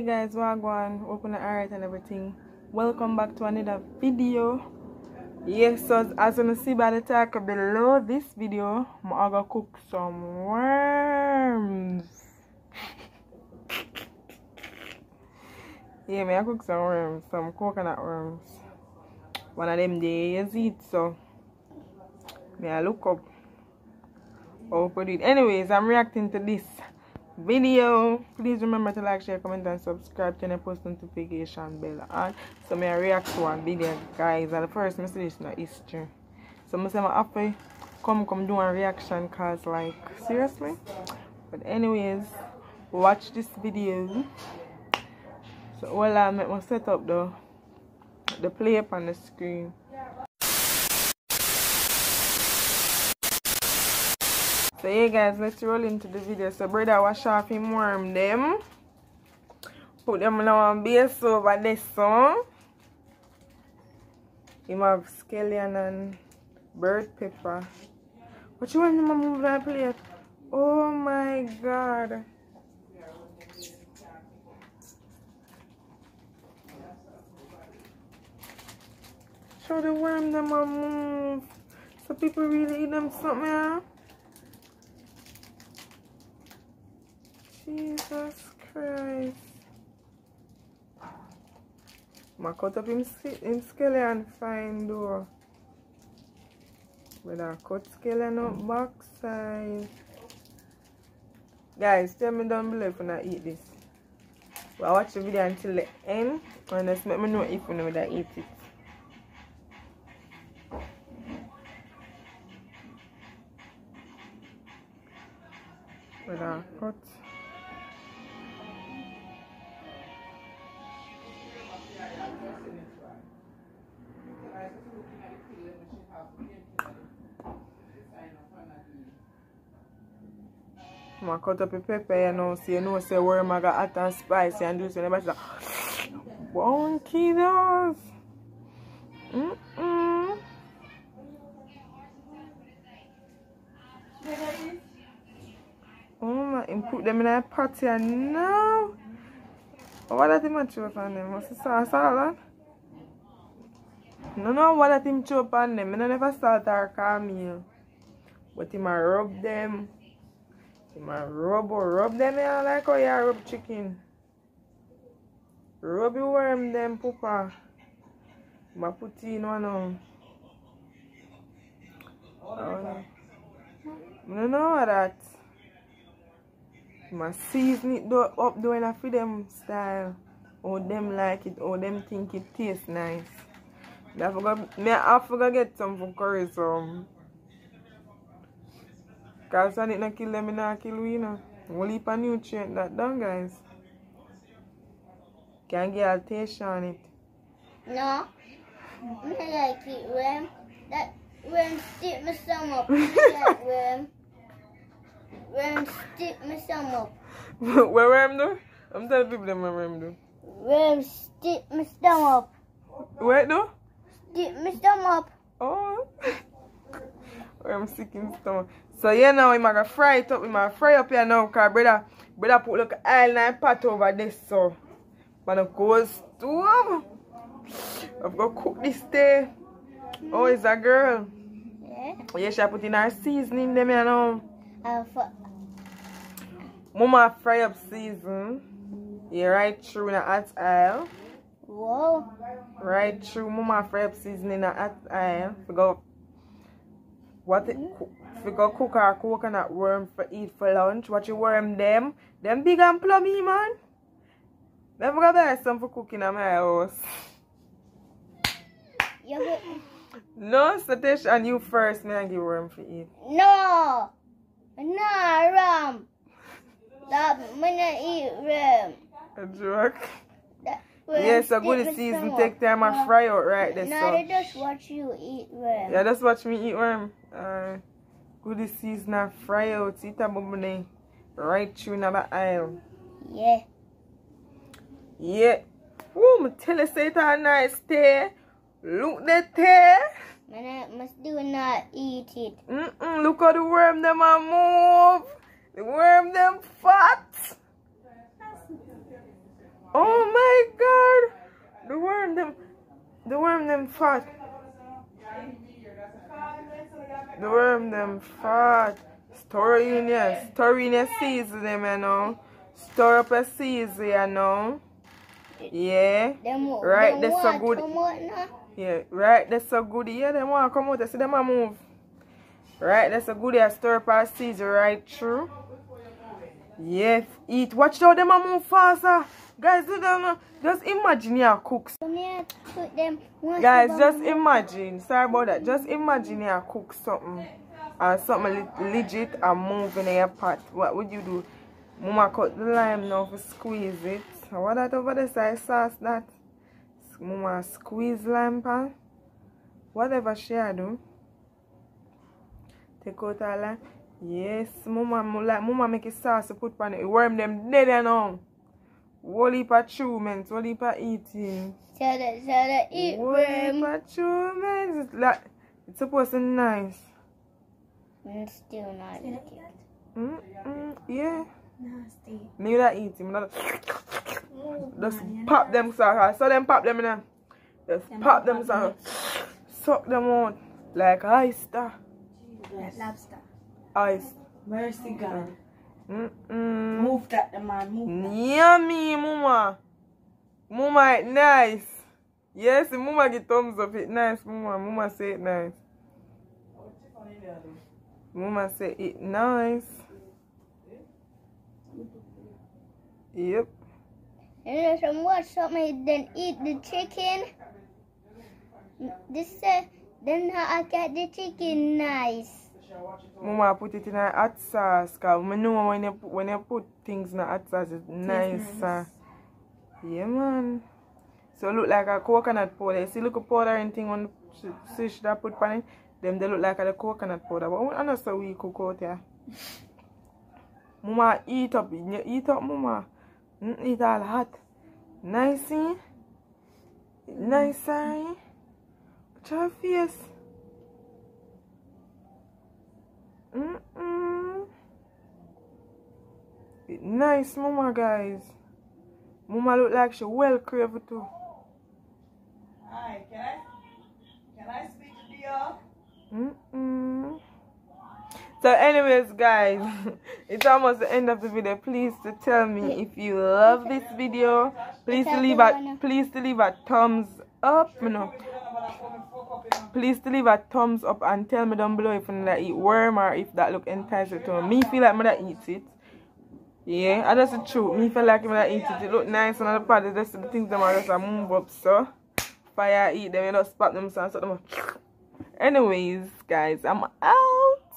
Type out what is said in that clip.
hey guys wagwan open the alright and everything. Welcome back to another video. Yes so as you can see by the title below this video i'm gonna cook some worms. Yeah me i cook some worms some coconut worms. One of them days eat so me i look up how put it. Anyways i'm reacting to this video. Please remember to like share comment and subscribe. Turn the post notification bell on so may I react to one video. Guys and the first message is not history so I'm happy come come do a reaction cause like seriously? But anyways watch this video. So well I make my setup though the play up on the screen So yeah guys, let's roll into the video. So brother wash off him worm them. Put them on base over this so. Him have scallion and bird pepper. What you want to move that plate? Oh my god. Show the worm them a move. So people really eat them something? Jesus Christ. I cut up him, him skeleton fine though. But I cut skeleton up backside. Guys, tell me down below if you not eat this. But watch the video until the end and just let me know if you know that eat it. But I cut I cut up a pepper, you know, so you know, say worm I got hot and spicy and do so. Everybody say, Bonky does. Mm mm. Oh my, and put them in a pot here now. What that him chop on them? What's the sauce salad? No, no, what that him chop on them. I never start our caramel. But him a rub them. Siman rob ou, rob dem e an like ou ya rob chikin. Rob yu worm dem pupa. Ma puti in wan ou. Mwen nou a dat. Ma season it do up do en a fi dem style. Ou dem like it, ou dem think it taste nice. Me a fuga get some for curry some. Cause I didn't kill them, I not kill we, you know. Only heap of nutrient that done, guys. Can get a taste on it. No. I like it when that when stick my like when when stick my stomach. where am do? I'm telling people them where am do. When stick my stomach. Where do? Stick my stomach. Oh. where I'm sick in stomach. So yeah now I'm gonna fry it up. I'm gonna fry up here now because brother brother put like oil and pot over this so but of course stove. I've got to cook this day. Oh, it's a girl. Yeah. Yeah, she put in her seasoning them, you know. Uh, for, Mama fry up season. Yeah, right through in a hot oil. whoa. Right through Mama fry up season in a hot oil. We go what it we go cook our coconut worm for eat for lunch. What you worm them? Them big and plummy man. Never gonna buy some for cooking at my house. No, Satish and you first, me and give worm for eat. no. No, rum. Stop. I'm gonna eat rum. A joke. Yes, a stick good my season. Take time and fry out right there. No, So. they just watch you eat rum. Yeah, just watch me eat worm. Uh, Good season fry out. Eat a bubble Right through another aisle. Yeah. Yeah. Woo, me tell us it a nice day. Look that there. Man, I must do not eat it. Mm-mm, look at the worm them a move. The worm them fat. Oh my god. The worm them, the worm them fat. The worm them fat. Store in here. Store in your season them, you know. Store up your season, you know. Yeah. Right, that's so good. come out now. Yeah, right, that's so good. Yeah, them want come out. I see them a move. Right, that's a good. Yeah, stir up our seeds right through. Yes, eat. Watch out, them a move faster. Guys, uh, Just imagine you cook. Come here, put them one Guys, just imagine. Sorry about that. Just imagine you cook something. Or something legit and move in your pot. What would you do? Mama cut the lime now squeeze it. What that over there side sauce that? Mama squeeze lime pan. Whatever she a do. Take out all that. Yes, mama, mama make a sauce to put on it. Worm them dead and now. Whole heap of chewments, whole heap of eating. Shut it, shut it, eat Whole heap worm. of chewments. It's like, it's supposed to be nice. And still not eat it. Mm, mm, yeah. Nasty. Me that eat him. Not just pop them sauce. So them pop them in them. Just Them pop pop them them sauce. Suck them out. Like oyster. Like lobster. Ice. Mercy God. Mm-mm. Move that, the man. Move that. Yummy, mama. Mama, it nice. Yes, mama get thumbs up. It nice, mama. Mama say it nice. Mama say it nice. Yep. And there's some more something then eat the chicken. This uh, then I get the chicken nice. Mama put it in a hot sauce. Cause know when you put, when you put things in a hot sauce, it's nicer. Yeah, man. So look like a coconut powder. You see, look a powder and thing on the fish that put on it. Them they look like a coconut powder. But I know so we cook out here. Mama eat up, eat up, mama. Mm, Eat all hot. Nice, eh? Nice, eh? Watch your face. Mm-mm. It nice, mama, guys. Mama look like she well crave too. Hi, can I? Can I speak to you? Mm-mm. So anyways guys, it's almost the end of the video. Please to tell me if you love this video. Please to leave a please to leave a thumbs up. You know. Please to leave a thumbs up and tell me down below if you like eat worm or if that look enticing to me. Me feel like me that eat it. Yeah, I just the. Me feel like me that eat it. It look nice on the part. Just the things them are just move up so. Fire eat them, you know, spot them so, them. Anyways, guys, I'm out.